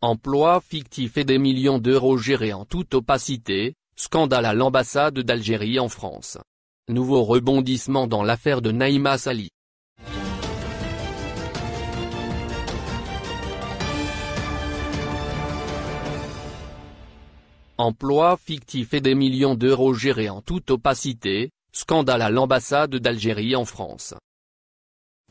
Emploi fictif et des millions d'euros gérés en toute opacité, scandale à l'ambassade d'Algérie en France. Nouveau rebondissement dans l'affaire de Naïma Sali. Emploi fictif et des millions d'euros gérés en toute opacité, scandale à l'ambassade d'Algérie en France.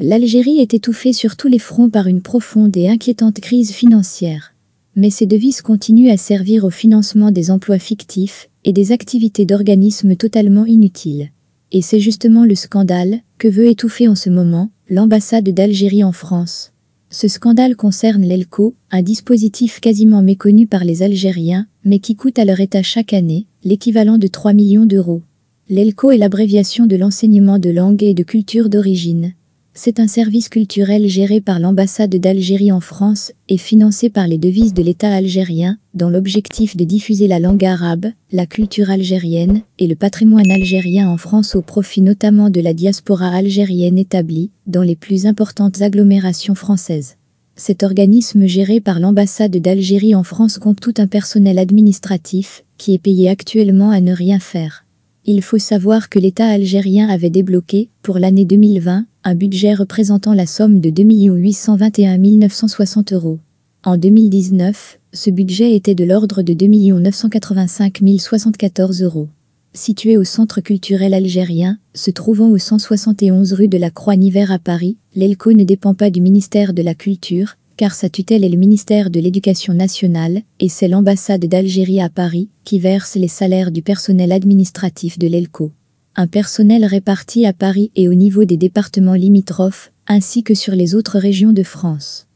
L'Algérie est étouffée sur tous les fronts par une profonde et inquiétante crise financière. Mais ces devises continuent à servir au financement des emplois fictifs et des activités d'organismes totalement inutiles. Et c'est justement le scandale que veut étouffer en ce moment l'ambassade d'Algérie en France. Ce scandale concerne l'ELCO, un dispositif quasiment méconnu par les Algériens, mais qui coûte à leur État chaque année l'équivalent de 3 millions d'euros. L'ELCO est l'abréviation de l'enseignement de langue et de culture d'origine. C'est un service culturel géré par l'ambassade d'Algérie en France et financé par les devises de l'État algérien, dans l'objectif de diffuser la langue arabe, la culture algérienne et le patrimoine algérien en France au profit notamment de la diaspora algérienne établie dans les plus importantes agglomérations françaises. Cet organisme géré par l'ambassade d'Algérie en France compte tout un personnel administratif qui est payé actuellement à ne rien faire. Il faut savoir que l'État algérien avait débloqué, pour l'année 2020, un budget représentant la somme de 2 821 960 euros. En 2019, ce budget était de l'ordre de 2 985 074 euros. Situé au Centre culturel algérien, se trouvant au 171 rue de la Croix-Niver à Paris, l'ELCO ne dépend pas du ministère de la Culture, car sa tutelle est le ministère de l'Éducation nationale, et c'est l'ambassade d'Algérie à Paris qui verse les salaires du personnel administratif de l'ELCO. Un personnel réparti à Paris et au niveau des départements limitrophes, ainsi que sur les autres régions de France.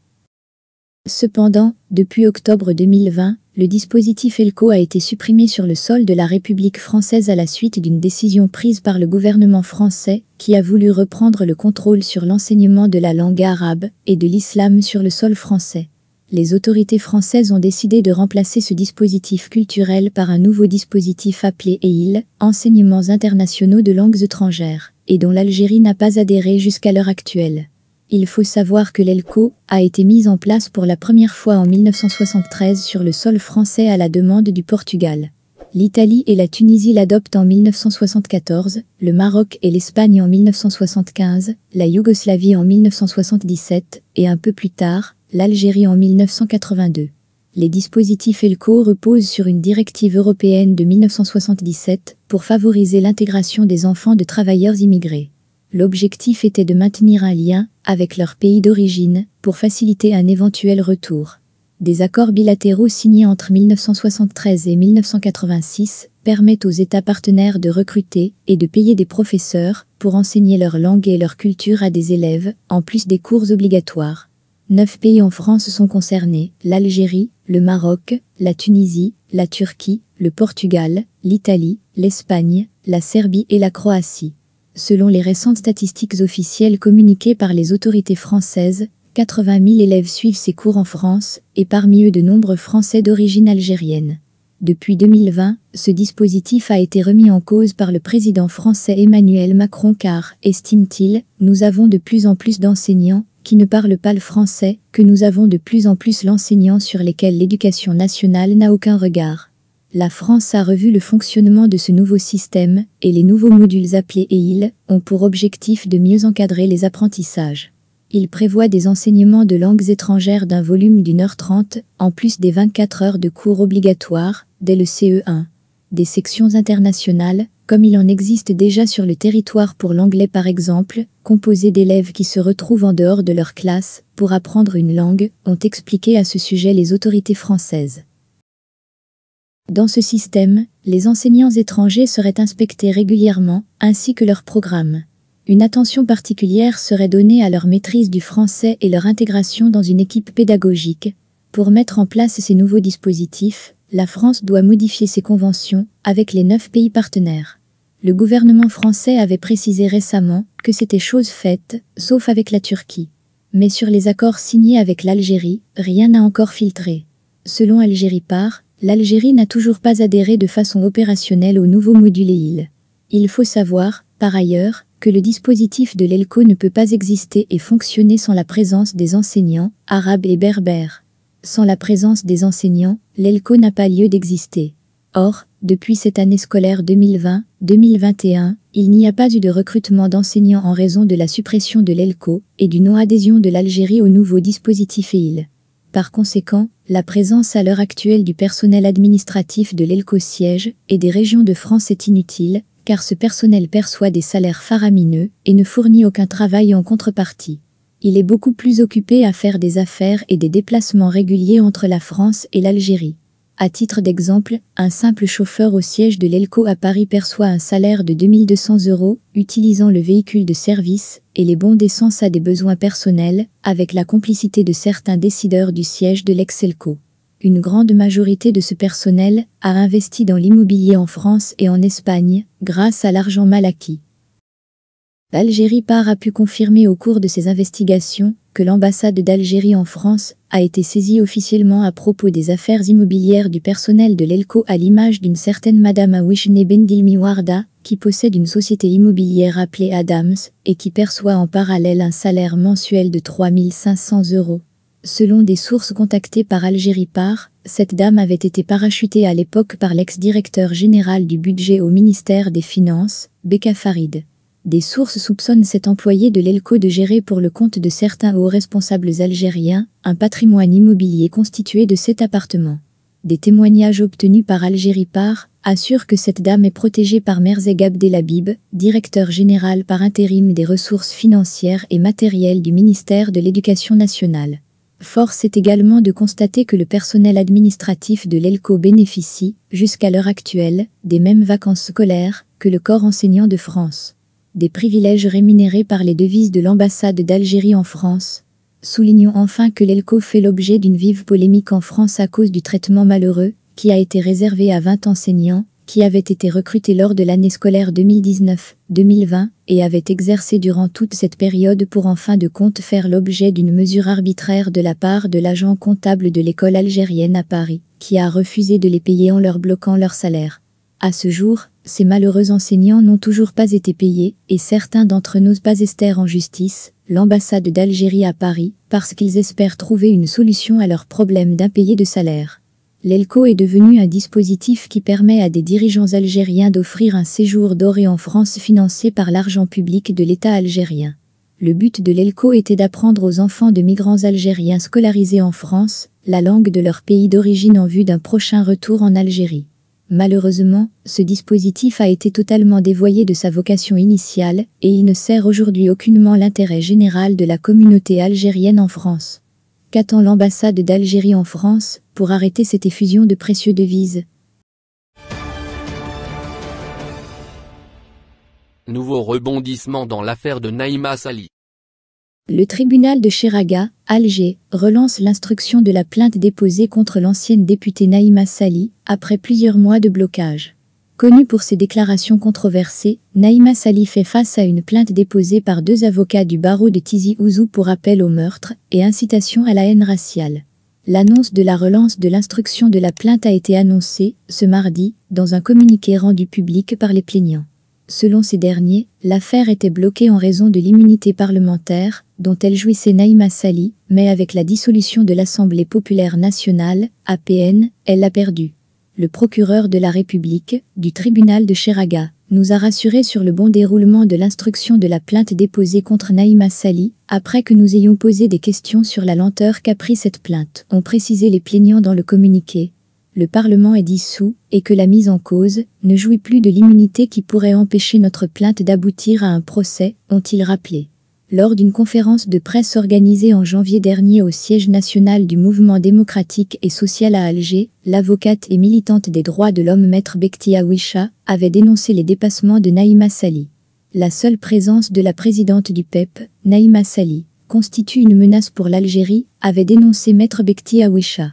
Cependant, depuis octobre 2020, le dispositif ELCO a été supprimé sur le sol de la République française à la suite d'une décision prise par le gouvernement français qui a voulu reprendre le contrôle sur l'enseignement de la langue arabe et de l'islam sur le sol français. Les autorités françaises ont décidé de remplacer ce dispositif culturel par un nouveau dispositif appelé EIL, Enseignements internationaux de langues étrangères, et dont l'Algérie n'a pas adhéré jusqu'à l'heure actuelle. Il faut savoir que l'ELCO a été mise en place pour la première fois en 1973 sur le sol français à la demande du Portugal. L'Italie et la Tunisie l'adoptent en 1974, le Maroc et l'Espagne en 1975, la Yougoslavie en 1977 et un peu plus tard, l'Algérie en 1982. Les dispositifs ELCO reposent sur une directive européenne de 1977 pour favoriser l'intégration des enfants de travailleurs immigrés. L'objectif était de maintenir un lien avec leur pays d'origine pour faciliter un éventuel retour. Des accords bilatéraux signés entre 1973 et 1986 permettent aux États partenaires de recruter et de payer des professeurs pour enseigner leur langue et leur culture à des élèves, en plus des cours obligatoires. Neuf pays en France sont concernés, l'Algérie, le Maroc, la Tunisie, la Turquie, le Portugal, l'Italie, l'Espagne, la Serbie et la Croatie. Selon les récentes statistiques officielles communiquées par les autorités françaises, 80 000 élèves suivent ces cours en France, et parmi eux de nombreux Français d'origine algérienne. Depuis 2020, ce dispositif a été remis en cause par le président français Emmanuel Macron car, estime-t-il, nous avons de plus en plus d'enseignants qui ne parlent pas le français, que nous avons de plus en plus l'enseignant sur lesquels l'éducation nationale n'a aucun regard. La France a revu le fonctionnement de ce nouveau système, et les nouveaux modules appelés EIL ont pour objectif de mieux encadrer les apprentissages. Il prévoit des enseignements de langues étrangères d'un volume d'une heure trente, en plus des 24 heures de cours obligatoires, dès le CE1. Des sections internationales, comme il en existe déjà sur le territoire pour l'anglais par exemple, composées d'élèves qui se retrouvent en dehors de leur classe pour apprendre une langue, ont expliqué à ce sujet les autorités françaises. Dans ce système, les enseignants étrangers seraient inspectés régulièrement, ainsi que leurs programmes. Une attention particulière serait donnée à leur maîtrise du français et leur intégration dans une équipe pédagogique. Pour mettre en place ces nouveaux dispositifs, la France doit modifier ses conventions avec les neuf pays partenaires. Le gouvernement français avait précisé récemment que c'était chose faite, sauf avec la Turquie. Mais sur les accords signés avec l'Algérie, rien n'a encore filtré. Selon Algérie Part, l'Algérie n'a toujours pas adhéré de façon opérationnelle au nouveau module EIL. Il faut savoir, par ailleurs, que le dispositif de l'ELCO ne peut pas exister et fonctionner sans la présence des enseignants, arabes et berbères. Sans la présence des enseignants, l'ELCO n'a pas lieu d'exister. Or, depuis cette année scolaire 2020-2021, il n'y a pas eu de recrutement d'enseignants en raison de la suppression de l'ELCO et du non-adhésion de l'Algérie au nouveau dispositif EIL. Par conséquent, la présence à l'heure actuelle du personnel administratif de l'ELCO siège et des régions de France est inutile, car ce personnel perçoit des salaires faramineux et ne fournit aucun travail en contrepartie. Il est beaucoup plus occupé à faire des affaires et des déplacements réguliers entre la France et l'Algérie. À titre d'exemple, un simple chauffeur au siège de l'ELCO à Paris perçoit un salaire de 2200 euros, utilisant le véhicule de service et les bons d'essence à des besoins personnels, avec la complicité de certains décideurs du siège de l'ex-ELCO. Une grande majorité de ce personnel a investi dans l'immobilier en France et en Espagne, grâce à l'argent mal acquis. L'Algérie part a pu confirmer au cours de ses investigations que l'ambassade d'Algérie en France a été saisie officiellement à propos des affaires immobilières du personnel de l'ELCO à l'image d'une certaine Madame Awishne Bendilmi Warda, qui possède une société immobilière appelée Adams et qui perçoit en parallèle un salaire mensuel de 3500 euros. Selon des sources contactées par Algérie Par, cette dame avait été parachutée à l'époque par l'ex-directeur général du budget au ministère des Finances, Beka Farid. Des sources soupçonnent cet employé de l'ELCO de gérer pour le compte de certains hauts responsables algériens un patrimoine immobilier constitué de sept appartements. Des témoignages obtenus par Algérie Par assurent que cette dame est protégée par Merzeg Abdelhabib, directeur général par intérim des ressources financières et matérielles du ministère de l'Éducation nationale. Force est également de constater que le personnel administratif de l'ELCO bénéficie, jusqu'à l'heure actuelle, des mêmes vacances scolaires que le corps enseignant de France des privilèges rémunérés par les devises de l'ambassade d'Algérie en France. Soulignons enfin que l'ELCO fait l'objet d'une vive polémique en France à cause du traitement malheureux qui a été réservé à 20 enseignants qui avaient été recrutés lors de l'année scolaire 2019-2020 et avaient exercé durant toute cette période pour en fin de compte faire l'objet d'une mesure arbitraire de la part de l'agent comptable de l'école algérienne à Paris, qui a refusé de les payer en leur bloquant leur salaire. À ce jour, ces malheureux enseignants n'ont toujours pas été payés et certains d'entre n'osent pas ester en justice, l'ambassade d'Algérie à Paris, parce qu'ils espèrent trouver une solution à leur problème d'impayé de salaire. L'ELCO est devenu un dispositif qui permet à des dirigeants algériens d'offrir un séjour doré en France financé par l'argent public de l'État algérien. Le but de l'ELCO était d'apprendre aux enfants de migrants algériens scolarisés en France la langue de leur pays d'origine en vue d'un prochain retour en Algérie. Malheureusement, ce dispositif a été totalement dévoyé de sa vocation initiale et il ne sert aujourd'hui aucunement l'intérêt général de la communauté algérienne en France. Qu'attend l'ambassade d'Algérie en France pour arrêter cette effusion de précieux devises? Nouveau rebondissement dans l'affaire de Naïma Sali. Le tribunal de Cheraga, Alger, relance l'instruction de la plainte déposée contre l'ancienne députée Naïma Sali, après plusieurs mois de blocage. Connue pour ses déclarations controversées, Naïma Sali fait face à une plainte déposée par deux avocats du barreau de Tizi Ouzou pour appel au meurtre et incitation à la haine raciale. L'annonce de la relance de l'instruction de la plainte a été annoncée, ce mardi, dans un communiqué rendu public par les plaignants. Selon ces derniers, l'affaire était bloquée en raison de l'immunité parlementaire, dont elle jouissait Naïma Sali, mais avec la dissolution de l'Assemblée populaire nationale, APN, elle l'a perdue. Le procureur de la République, du tribunal de Cheraga, nous a rassuré sur le bon déroulement de l'instruction de la plainte déposée contre Naïma Sali, après que nous ayons posé des questions sur la lenteur qu'a pris cette plainte, ont précisé les plaignants dans le communiqué le Parlement est dissous et que la mise en cause ne jouit plus de l'immunité qui pourrait empêcher notre plainte d'aboutir à un procès, ont-ils rappelé. Lors d'une conférence de presse organisée en janvier dernier au siège national du mouvement démocratique et social à Alger, l'avocate et militante des droits de l'homme maître Bekti Awisha avait dénoncé les dépassements de Naïma Sali. La seule présence de la présidente du PEP, Naïma Sali, constitue une menace pour l'Algérie, avait dénoncé maître Bekti Awisha.